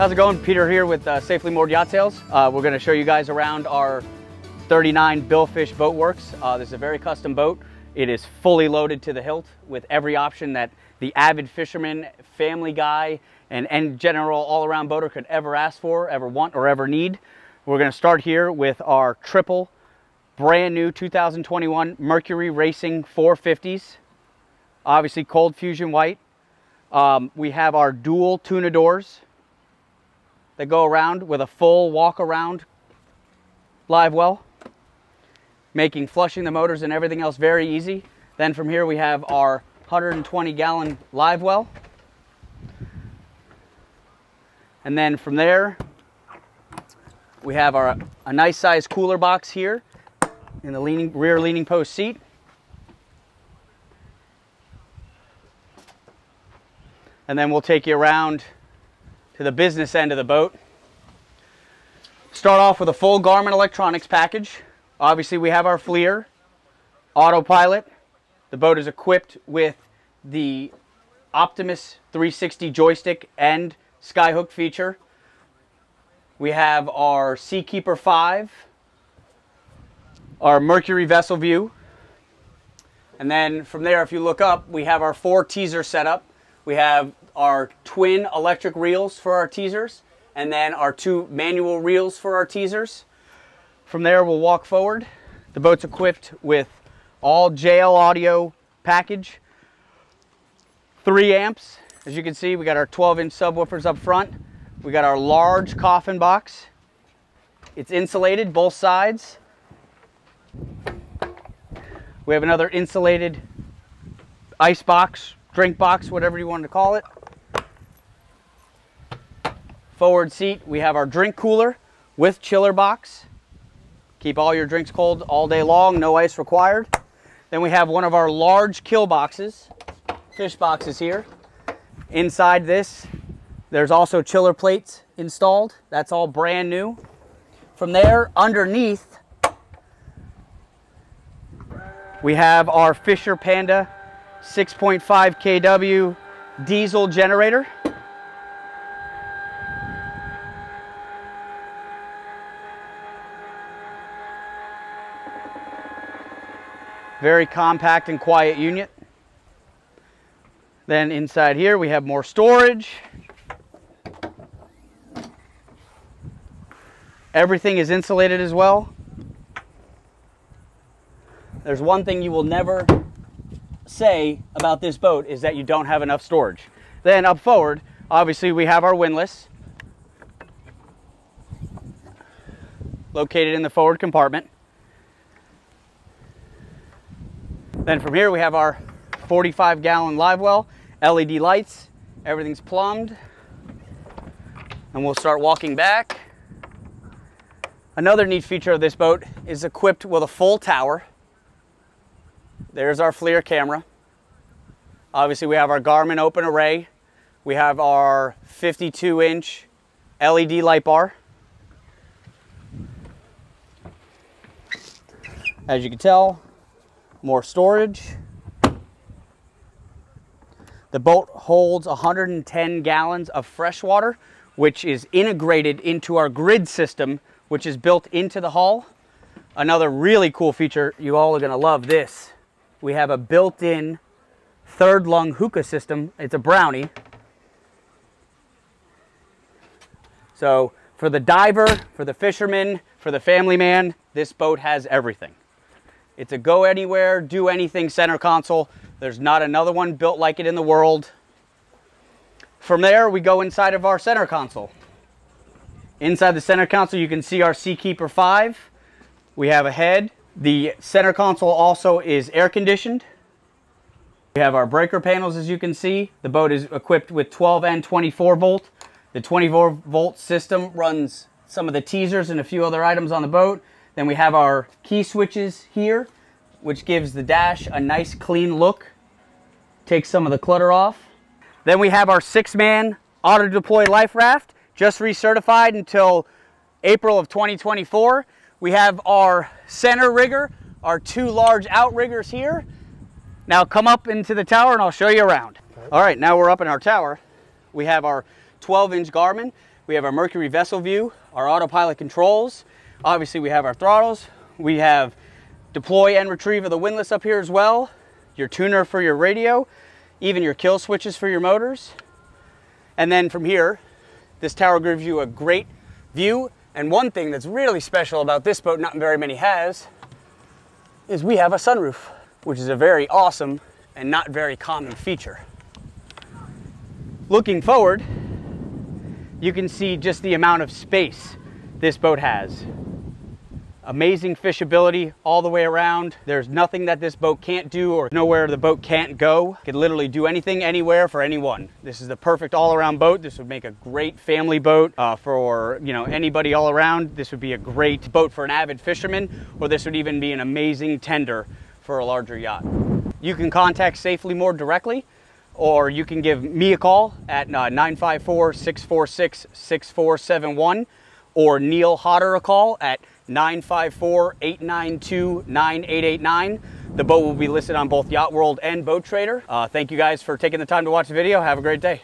How's it going? Peter here with uh, Safely Moored Yacht Sales. Uh, we're going to show you guys around our 39 Billfish Boat Works. Uh, this is a very custom boat. It is fully loaded to the hilt with every option that the avid fisherman, family guy, and, and general all-around boater could ever ask for, ever want, or ever need. We're going to start here with our triple brand new 2021 Mercury Racing 450s. Obviously cold fusion white. Um, we have our dual tuna doors that go around with a full walk around live well, making flushing the motors and everything else very easy. Then from here we have our 120 gallon live well. And then from there, we have our a nice size cooler box here in the leaning, rear leaning post seat. And then we'll take you around to the business end of the boat. Start off with a full Garmin electronics package. Obviously we have our FLIR, autopilot. The boat is equipped with the Optimus 360 joystick and skyhook feature. We have our Seakeeper 5, our Mercury vessel view. And then from there, if you look up, we have our four teaser setup. We have our twin electric reels for our teasers, and then our two manual reels for our teasers. From there, we'll walk forward. The boat's equipped with all JL audio package, three amps. As you can see, we got our 12 inch subwoofers up front. We got our large coffin box. It's insulated both sides. We have another insulated ice box, drink box, whatever you want to call it forward seat, we have our drink cooler with chiller box. Keep all your drinks cold all day long, no ice required. Then we have one of our large kill boxes, fish boxes here. Inside this, there's also chiller plates installed. That's all brand new. From there, underneath, we have our Fisher Panda 6.5 kW diesel generator. Very compact and quiet unit. Then inside here we have more storage. Everything is insulated as well. There's one thing you will never say about this boat is that you don't have enough storage. Then up forward, obviously we have our windlass located in the forward compartment. Then from here we have our 45 gallon live well, LED lights, everything's plumbed. And we'll start walking back. Another neat feature of this boat is equipped with a full tower. There's our FLIR camera. Obviously we have our Garmin open array. We have our 52 inch LED light bar. As you can tell, more storage. The boat holds 110 gallons of fresh water, which is integrated into our grid system, which is built into the hull. Another really cool feature, you all are gonna love this. We have a built-in third lung hookah system. It's a brownie. So for the diver, for the fisherman, for the family man, this boat has everything. It's a go anywhere, do anything center console. There's not another one built like it in the world. From there, we go inside of our center console. Inside the center console, you can see our Seakeeper 5. We have a head. The center console also is air conditioned. We have our breaker panels, as you can see. The boat is equipped with 12 and 24 volt. The 24 volt system runs some of the teasers and a few other items on the boat. Then we have our key switches here, which gives the dash a nice clean look. Takes some of the clutter off. Then we have our six-man auto-deploy life raft, just recertified until April of 2024. We have our center rigger, our two large outriggers here. Now come up into the tower and I'll show you around. All right, now we're up in our tower. We have our 12 inch Garmin. We have our Mercury vessel view, our autopilot controls. Obviously we have our throttles. We have deploy and retrieve of the windlass up here as well. Your tuner for your radio, even your kill switches for your motors. And then from here, this tower gives you a great view. And one thing that's really special about this boat, not very many has, is we have a sunroof, which is a very awesome and not very common feature. Looking forward, you can see just the amount of space this boat has. Amazing fishability all the way around. There's nothing that this boat can't do or nowhere the boat can't go. Can literally do anything, anywhere for anyone. This is the perfect all-around boat. This would make a great family boat uh, for you know anybody all around. This would be a great boat for an avid fisherman, or this would even be an amazing tender for a larger yacht. You can contact Safely Moored directly or you can give me a call at 954-646-6471 uh, or Neil Hodder a call at 954-892-9889. The boat will be listed on both Yacht World and Boat Trader. Uh, thank you guys for taking the time to watch the video. Have a great day.